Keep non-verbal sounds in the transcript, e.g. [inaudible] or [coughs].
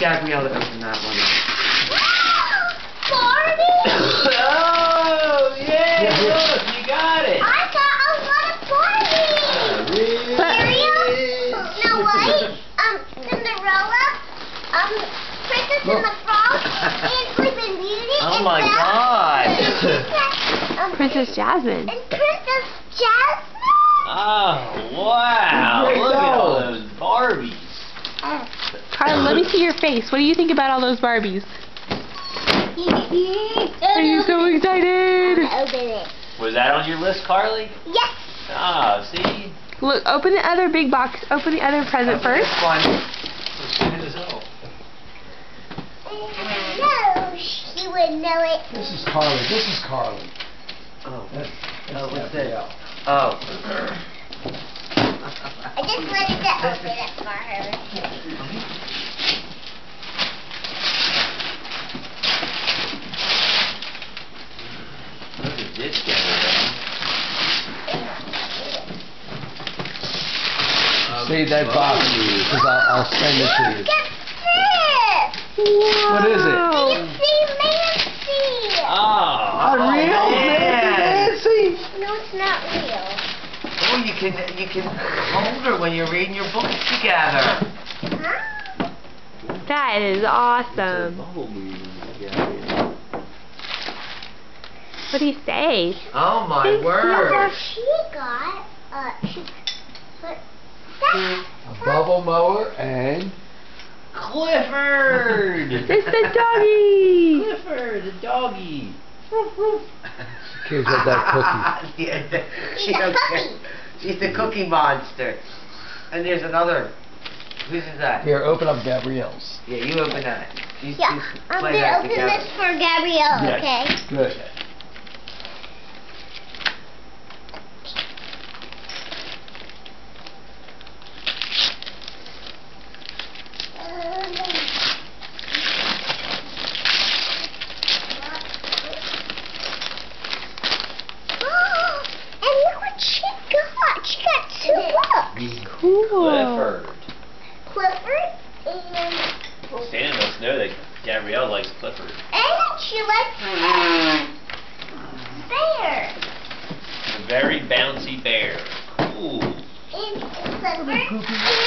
Gabrielle to open that one. Barbie? [coughs] oh, yeah, Yeah. look, you got it. I got a lot of Barbies. Ariel, Snow White, um, Cinderella, um, Princess and the Frog, [laughs] and Sleeping Beauty. Oh and my God. Princess, [laughs] um, Princess Jasmine. And Princess Jasmine. Oh, wow. Great Look at all dog. those Barbies. Carla, let me see your face. What do you think about all those Barbies? Are you so excited? Open it. Was that on your list, Carly? Yes. Oh, see? Look, open the other big box. Open the other present Open first. this one. As soon as it's. No, she would know it. This is Carly. This is Carly. Oh, That's, Oh, that's what's Gabrielle. oh. I just wanted to open it for her. Look at this Gabrielle. Save that box because I'll, I'll send it to you. Look at this. What is it? Wow. Fancy Nancy. Oh, A real man. Nancy? No, it's not real. Oh, you can you can hold her when you're reading your books together. Huh? That is awesome. What do you say? Oh my Thank you. So word! she got, uh, she, but that, A bubble mower and Clifford! [laughs] It's the doggy. Clifford, the doggy. here's what that cookie. [laughs] yeah, the- She's she a cookie. She's the cookie monster. And there's another. Whose is that? Here, open up Gabrielle's. Yeah, you open that. You, yeah, you I'm gonna open together. this for Gabrielle, Yes. okay? Good. and look what she got. She got two books. Cool. Clifford. Clifford and, Santa must know that Gabrielle likes Clifford. and she likes Bear. A very bouncy bear. Cool. And Clifford.